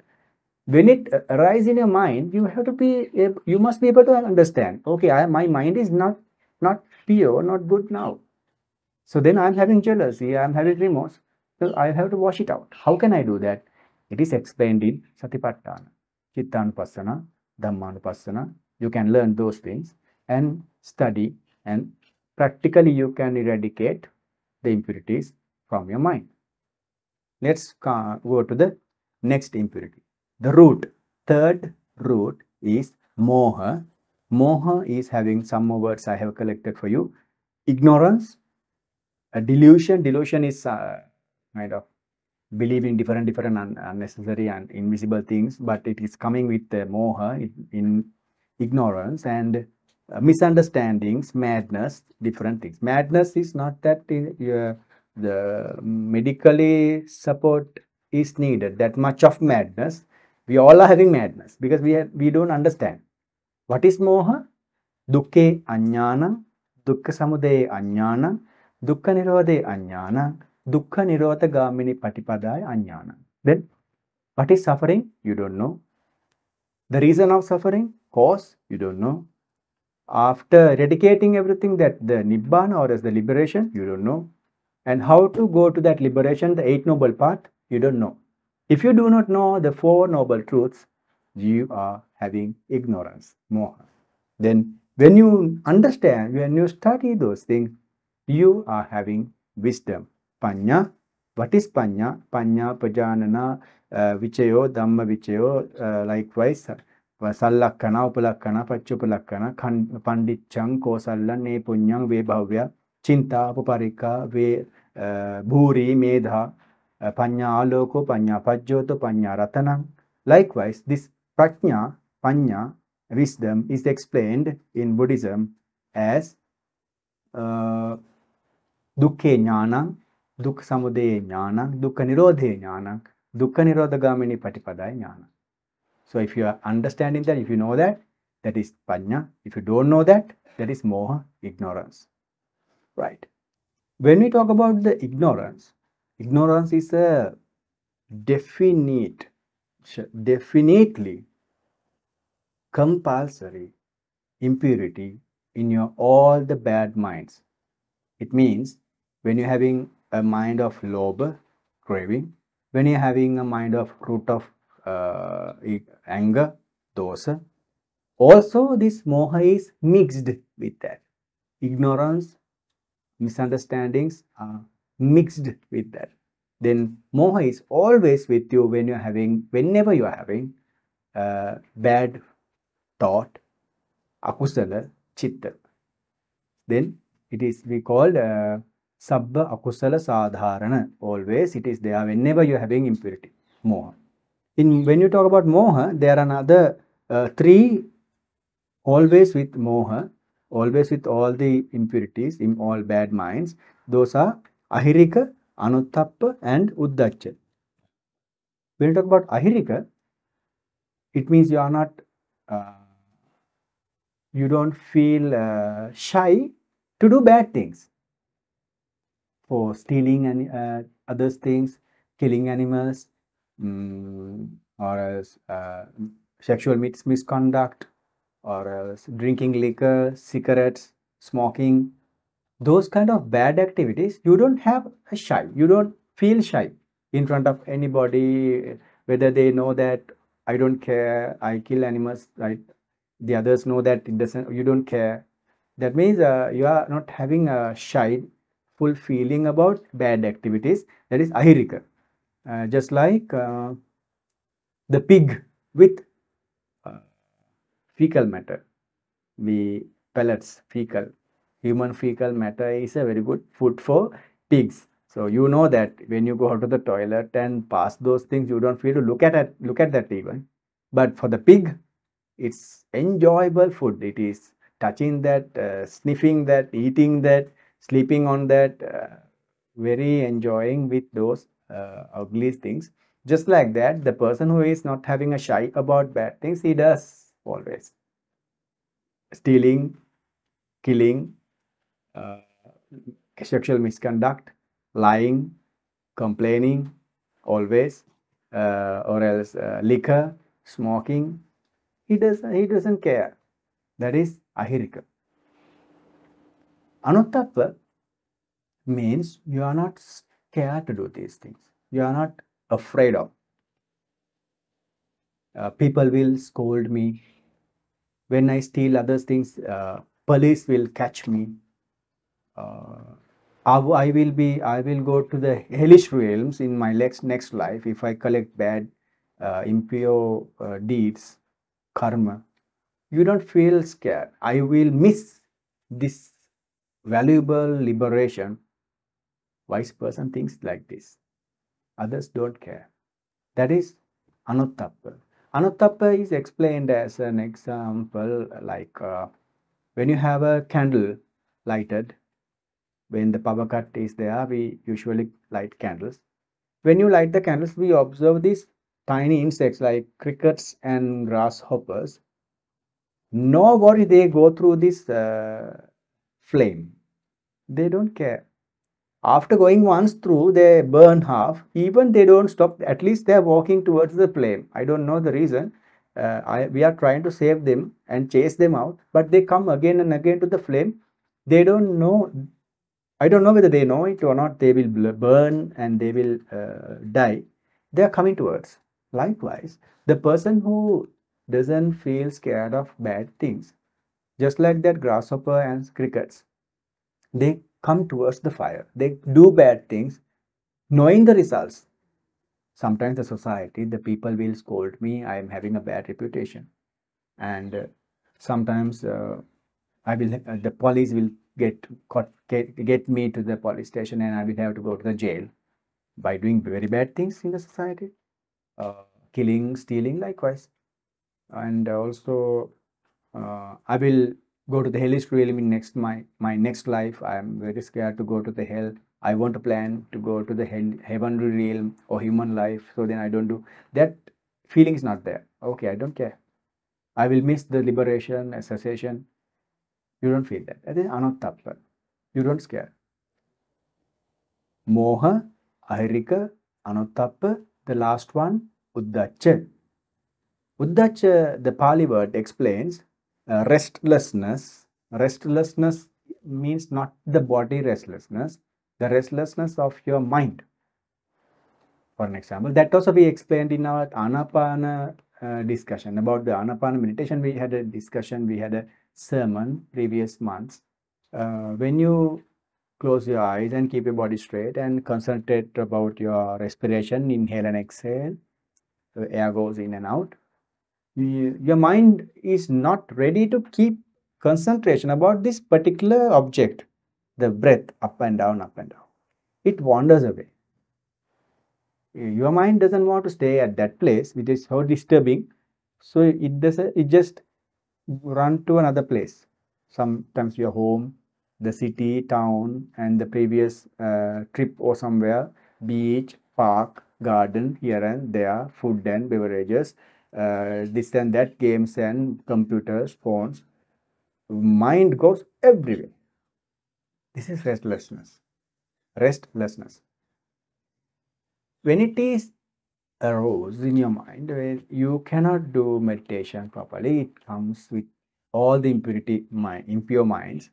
when it arises in your mind, you have to be, you must be able to understand. Okay, I, my mind is not not pure, not good now. So then I'm having jealousy, I'm having remorse. So I have to wash it out. How can I do that? It is explained in Satipatthana, Chittanupassana, Dhammanupassana. You can learn those things and study and practically you can eradicate the impurities from your mind. Let's go to the next impurity. The root, third root is moha. Moha is having some more words I have collected for you. Ignorance, a delusion. Delusion is uh, kind of believing different, different un unnecessary and invisible things, but it is coming with the moha in, in ignorance and uh, misunderstandings, madness, different things. Madness is not that uh, the medically support is needed, that much of madness. We all are having madness because we, have, we don't understand. What is moha? Dukkhe anyana, dukkha samudaye anyana, dukkha nirodhe anyana, dukkha nirodha gamini patipadaya anyana. Then, what is suffering? You don't know. The reason of suffering? Cause? You don't know after eradicating everything that the nibbana or as the liberation you don't know. And how to go to that liberation? The eight noble path you don't know. If you do not know the four noble truths you are having ignorance moha. Then when you understand when you study those things you are having wisdom. Panya what is panya? Panya pajanana uh, vichayo dhamma vichayo uh, likewise සල්ලක්කන උපලක්කන පච්චුපලක්කන පණ්ඩිච්චං කෝසල්ලන් ඒ පුඤ්ඤං වේ භව්‍ය චින්තා උපපරික්කා වේ භූරි මේධා පඤ්ඤා ආලෝකෝ පඤ්ඤා පජ්ජෝතෝ පඤ්ඤා රතනං Likewise, this prajna, panya, wisdom is explained in Buddhism as uh, dukkhe jnanam, dukkha samudaya jnanam, dukkha nirodhe jnanam, dukkha nirodhagamini patipadaya jnanam. So if you are understanding that, if you know that, that is panya. If you don't know that, that is moha, ignorance. Right. When we talk about the ignorance, ignorance is a definite, definitely compulsory impurity in your all the bad minds. It means when you're having a mind of lobha, craving, when you're having a mind of root of uh, anger, dosa, also this moha is mixed with that. Ignorance, misunderstandings are mixed with that. Then moha is always with you when you're having, whenever you are having uh, bad thought, akusala, chitta. Then it is we called uh, sabba akusala sadharana. Always it is there whenever you are having impurity, moha. In when you talk about moha, there are another uh, three always with moha, always with all the impurities, in all bad minds. Those are ahirika, anuttappa, and uddacha. When you talk about ahirika, it means you are not uh, you don't feel uh, shy to do bad things for stealing and uh, other things, killing animals, um, or else uh, sexual mis misconduct, or drinking liquor, cigarettes, smoking, those kind of bad activities, you don't have a shy, you don't feel shy in front of anybody, whether they know that I don't care, I kill animals, right? the others know that it doesn't you don't care. That means uh, you are not having a shy full feeling about bad activities. That is ahirika just like uh, the pig with uh, fecal matter. The pellets fecal human fecal matter is a very good food for pigs. So you know that when you go out to the toilet and pass those things you don't feel to look at it look at that even. But for the pig it's enjoyable food. It is touching that uh, sniffing that eating that sleeping on that uh, very enjoying with those uh, ugly things. Just like that the person who is not having a shy about bad things he does always. Stealing killing uh, sexual misconduct lying complaining always uh, or else uh, liquor smoking. He doesn't he doesn't care. That is ahirika. Anuttappa means you are not scared to do these things you are not afraid of uh, people will scold me when i steal other things uh, police will catch me uh, I will be I will go to the hellish realms in my next next life if I collect bad uh, impure uh, deeds karma, you don't feel scared. I will miss this valuable liberation. Wise person thinks like this. Others don't care. That is anuttappa. Anuttappa is explained as an example like uh, when you have a candle lighted, when the power cut is there, we usually light candles. When you light the candles, we observe these tiny insects like crickets and grasshoppers no worry they go through this uh, flame they don't care after going once through they burn half. Even they don't stop at least they're walking towards the flame i don't know the reason. Uh, I, we are trying to save them and chase them out but they come again and again to the flame. They don't know i don't know whether they know it or not. They will burn and they will uh, die. They are coming towards. Likewise, the person who doesn't feel scared of bad things, just like that grasshopper and crickets, they come towards the fire. They do bad things knowing the results. Sometimes the society, the people will scold me, I am having a bad reputation. And uh, sometimes uh, I will, uh, the police will get, caught, get, get me to the police station and I will have to go to the jail by doing very bad things in the society uh, killing, stealing, likewise. And also, uh, I will go to the hellish realm in next my my next life. I am very scared to go to the hell. I want to plan to go to the hell, heavenly realm or human life. So then I don't do that. Feeling is not there. Okay, I don't care. I will miss the liberation, cessation. You don't feel that. That is anuttappa. You don't scare. Moha, ahirika, anuttappa. The last one, uddacha. Uddacha, the Pali word explains uh, restlessness. Restlessness means not the body restlessness, the restlessness of your mind. For an example, that also we explained in our Anapana uh, discussion about the Anapana meditation. We had a discussion, we had a sermon previous months. Uh, when you close your eyes and keep your body straight and concentrate about your respiration, inhale and exhale, the air goes in and out. You, your mind is not ready to keep concentration about this particular object, the breath up and down, up and down. It wanders away. Your mind doesn't want to stay at that place which is so disturbing. So it does it just run to another place. Sometimes your home the city town and the previous uh, trip or somewhere. Beach park garden here and there food and beverages uh, this and that games and computers phones mind goes everywhere. This is restlessness. Restlessness. When it is arose in your mind when you cannot do meditation properly it comes with all the impurity mind impure minds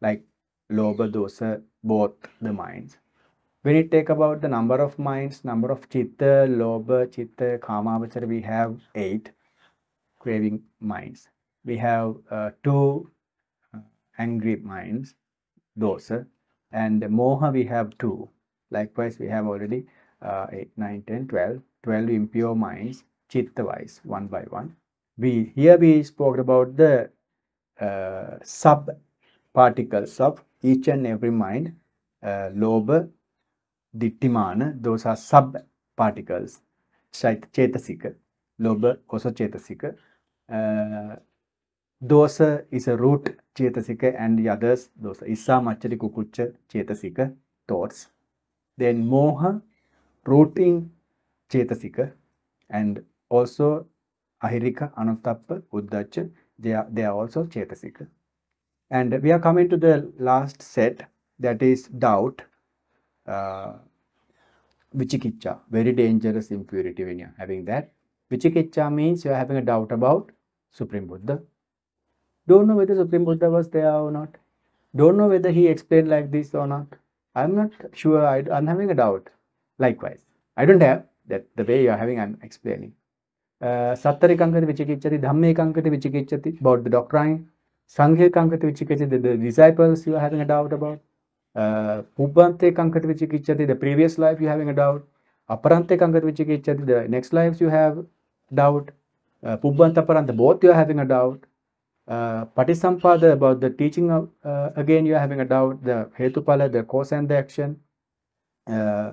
like lobha dosa both the minds when you take about the number of minds number of chitta lobha chitta kama, kamavachara we have eight craving minds. We have uh, two uh, angry minds dosa and moha we have two. Likewise we have already uh, 8, 9, 10, 12, 12 impure minds, chitta wise, one by one. We Here we spoke about the uh, sub particles of each and every mind, uh, lobha, dittimana, those are sub particles, chetasika, lobha also chetasika. Uh, dosa is a root chetasika and the others, those issa, machari, kukucha, chetasika, thoughts. Then moha, rooting chetasika and also ahirika, anuttappa, uddacha, they are, they are also chetasika. And we are coming to the last set that is doubt, uh, vichikicha, very dangerous impurity when you are having that. Vichikicha means you are having a doubt about Supreme Buddha. Don't know whether Supreme Buddha was there or not. Don't know whether he explained like this or not. I'm not sure. I, I'm having a doubt. Likewise, I don't have that the way you are having, I'm explaining. Uh, Sattari kankati vichikichati, dhamme kankati vichikichati, about the doctrine. Sanghe kankati vichikichati, the disciples you are having a doubt about. Uh, vichikichati, the previous life you having a doubt. Aparante kankati the next lives you have doubt. Uh, paranta, both you are having a doubt. Uh, Patisampada, about the teaching of, uh, again you are having a doubt. The Hetupala, the cause and the action uh,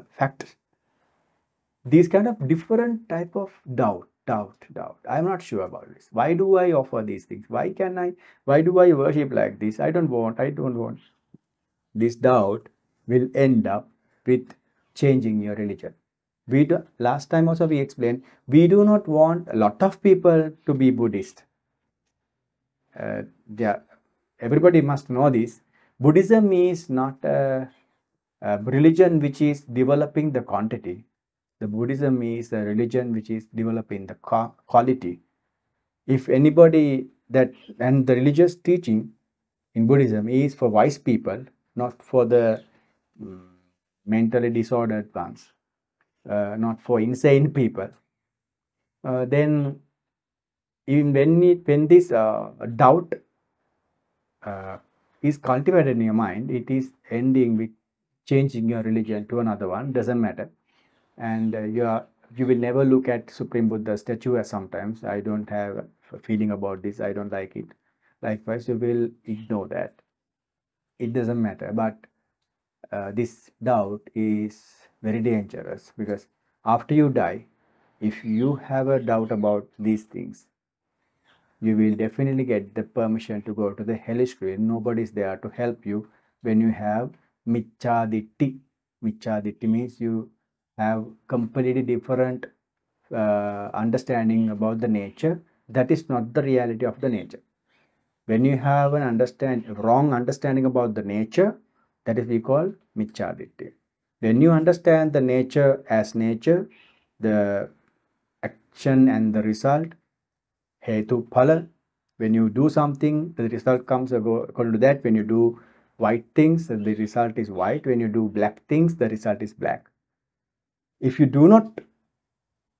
these kind of different type of doubt doubt doubt i'm not sure about this why do i offer these things why can i why do i worship like this i don't want i don't want this doubt will end up with changing your religion we do, last time also we explained we do not want a lot of people to be buddhist uh, yeah, everybody must know this buddhism is not a uh, religion which is developing the quantity. The Buddhism is a religion which is developing the quality. If anybody that and the religious teaching in Buddhism is for wise people, not for the um, mentally disordered ones, uh, not for insane people. Uh, then even when it, when this uh, doubt uh, is cultivated in your mind, it is ending with changing your religion to another one doesn't matter. And uh, you are you will never look at supreme buddha statue as sometimes i don't have a feeling about this i don't like it. Likewise you will ignore that it doesn't matter but uh, this doubt is very dangerous because after you die if you have a doubt about these things, you will definitely get the permission to go to the hellish realm. Nobody is there to help you when you have michaditti. Michaditti means you have completely different uh, understanding about the nature. That is not the reality of the nature. When you have an understand wrong understanding about the nature, that is we call michaditti. When you understand the nature as nature, the action and the result hetu phala. When you do something the result comes according to that. When you do white things the result is white. When you do black things the result is black. If you do not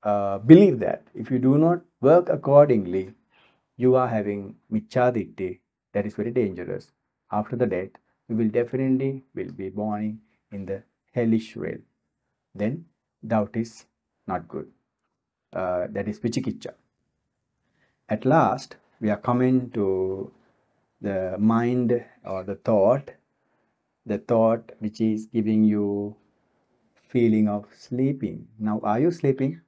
uh, believe that if you do not work accordingly you are having michaditti that is very dangerous after the death you will definitely will be born in the hellish realm then doubt is not good uh, that is Vichikicha. At last, we are coming to the mind or the thought, the thought which is giving you feeling of sleeping. Now, are you sleeping?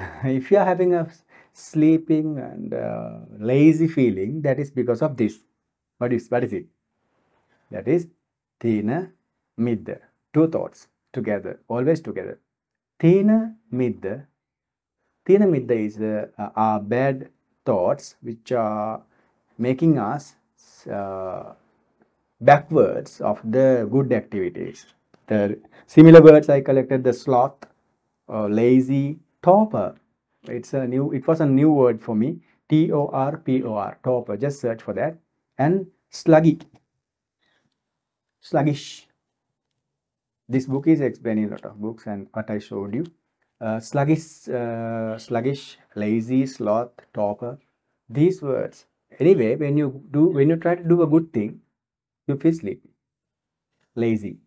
if you are having a sleeping and uh, lazy feeling, that is because of this. What is, what is it? That is Tina Midda. Two thoughts together, always together. Tina Midda Tina Midda is uh, our bad thoughts which are making us uh, backwards of the good activities. The similar words I collected the sloth, uh, lazy, torpor. It's a new. It was a new word for me. T O R P O R. Topper. Just search for that. And sluggy. Sluggish. This book is explaining a lot of books and what I showed you uh, sluggish, uh, sluggish, lazy, sloth, topper. These words. Anyway, when you do, when you try to do a good thing, you feel sleepy, lazy,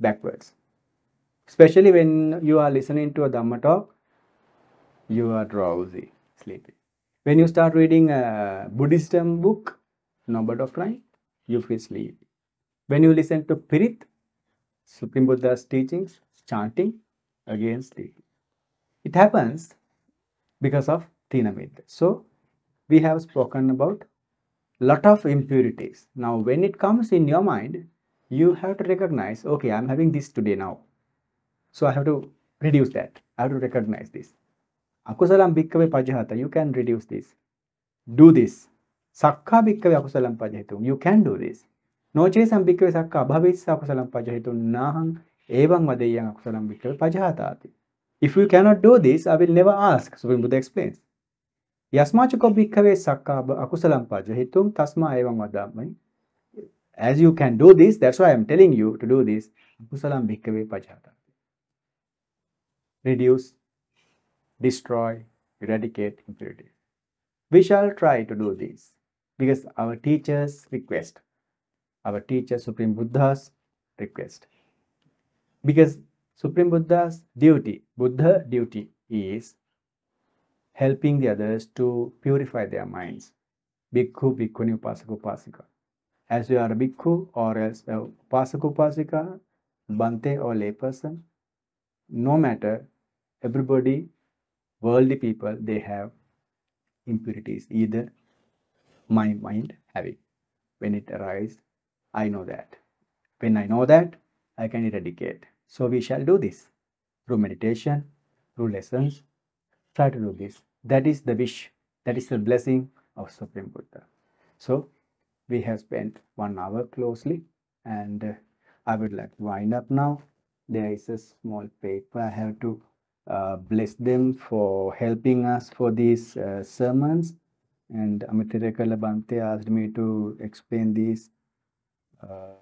backwards. Especially when you are listening to a Dhamma talk, you are drowsy, sleepy. When you start reading a Buddhism book, number of Doctrine, you feel sleepy. When you listen to Pirit, Supreme Buddha's teachings, chanting, again sleepy. It happens because of Tinamid. So we have spoken about lot of impurities. Now when it comes in your mind, you have to recognize, okay, I'm having this today now. So I have to reduce that. I have to recognize this. Akusalam bhikkave pajahata, you can reduce this. Do this. Sakka bhikkave akusalam pajahitum, you can do this. Nochesam bhikkave sakka abhavis akusalam pajahitum naham evam vadeyang akusalam bhikkave pajahatati. If you cannot do this, I will never ask. Supreme Buddha explains. Yasmachako bhikkhave sakka akusalam pajahitum tasma evam vadamai. As you can do this, that's why I am telling you to do this. Akusalam bhikkhave pajahata. Reduce, destroy, eradicate impurity. We shall try to do this because our teachers request, our teacher Supreme Buddha's request. Because Supreme Buddha's duty, Buddha duty is helping the others to purify their minds. Bhikkhu, Bhikkhuni, Upasaka, Upasika. As you are a Bhikkhu or as a Upasaka, Upasika, Bante or layperson, no matter, everybody, worldly people, they have impurities. Either my mind having. When it arises, I know that. When I know that, I can eradicate. So we shall do this through meditation, through lessons. Try to do this. That is the wish. That is the blessing of Supreme Buddha. So we have spent one hour closely and uh, I would like to wind up now. There is a small paper. I have to uh, bless them for helping us for these uh, sermons. And Amitireka Bante asked me to explain these uh,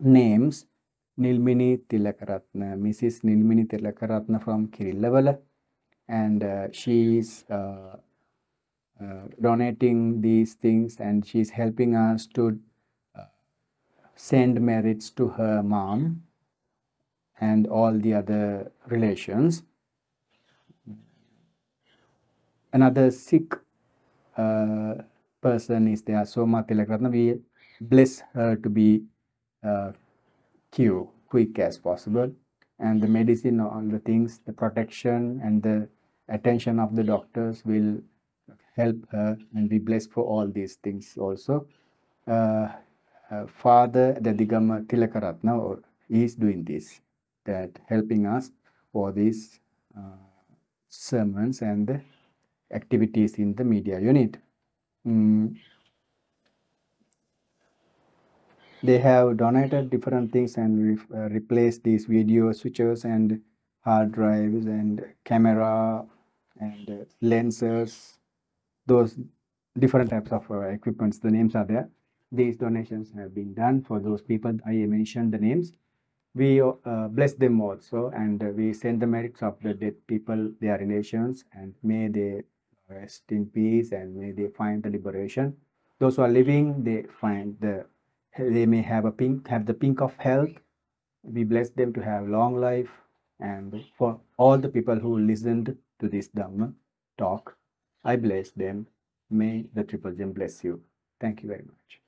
names Nilmini Tilakaratna, Mrs. Nilmini Tilakaratna from Kirillavala, and uh, she is uh, uh, donating these things and she is helping us to send merits to her mom and all the other relations. Another sick uh, person is there, Soma Tilakaratna. We bless her to be uh, cure quick as possible and the medicine, all the things, the protection and the attention of the doctors will help her and be blessed for all these things also. Uh, uh, Father Dadigama Tilakaratna is doing this, that helping us for these uh, sermons and the activities in the media unit. Mm. They have donated different things and re uh, replaced these video switches and hard drives and camera and uh, lenses, those different types of uh, equipments, the names are there. These donations have been done for those people I mentioned the names. We uh, bless them also and we send the merits of the dead people, their relations and may they rest in peace and may they find the liberation. Those who are living, they find the, they may have a pink, have the pink of health. We bless them to have long life and for all the people who listened to this Dhamma talk, I bless them. May the Triple Gem bless you. Thank you very much.